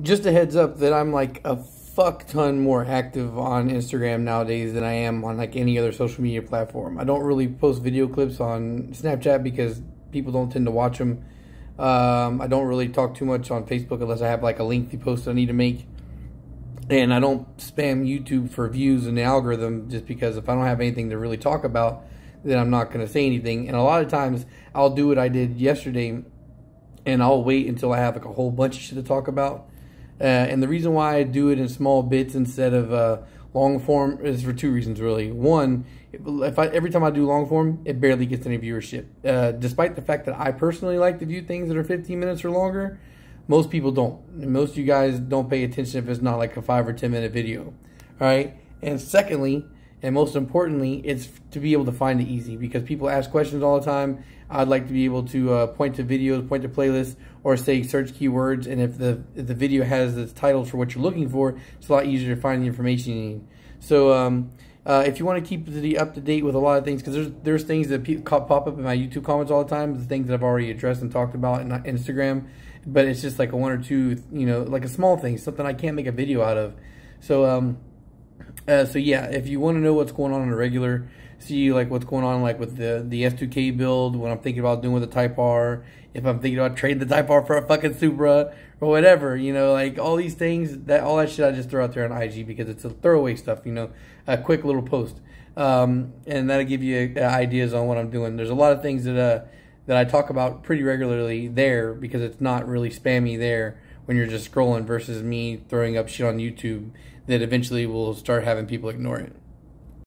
just a heads up that I'm like a fuck ton more active on Instagram nowadays than I am on like any other social media platform. I don't really post video clips on Snapchat because people don't tend to watch them. Um, I don't really talk too much on Facebook unless I have like a lengthy post I need to make. And I don't spam YouTube for views and the algorithm just because if I don't have anything to really talk about, then I'm not going to say anything. And a lot of times I'll do what I did yesterday and I'll wait until I have like a whole bunch of shit to talk about uh, and the reason why I do it in small bits instead of uh, long form is for two reasons, really. One, if I, every time I do long form, it barely gets any viewership. Uh, despite the fact that I personally like to view things that are 15 minutes or longer, most people don't. Most of you guys don't pay attention if it's not like a 5 or 10 minute video. All right? And secondly, and most importantly, it's to be able to find it easy because people ask questions all the time. I'd like to be able to uh, point to videos, point to playlists, or say search keywords. And if the if the video has the title for what you're looking for, it's a lot easier to find the information you need. So um, uh, if you want to keep the up to date with a lot of things, because there's there's things that pop up in my YouTube comments all the time, the things that I've already addressed and talked about in Instagram, but it's just like a one or two, you know, like a small thing, something I can't make a video out of. So um, uh, so yeah, if you want to know what's going on in a regular, see like what's going on like with the the S2K build, what I'm thinking about doing with the Type R, if I'm thinking about trading the Type R for a fucking Supra or whatever, you know, like all these things, that all that shit I just throw out there on IG because it's a throwaway stuff, you know, a quick little post, um, and that'll give you uh, ideas on what I'm doing. There's a lot of things that uh that I talk about pretty regularly there because it's not really spammy there when you're just scrolling versus me throwing up shit on YouTube that eventually will start having people ignore it.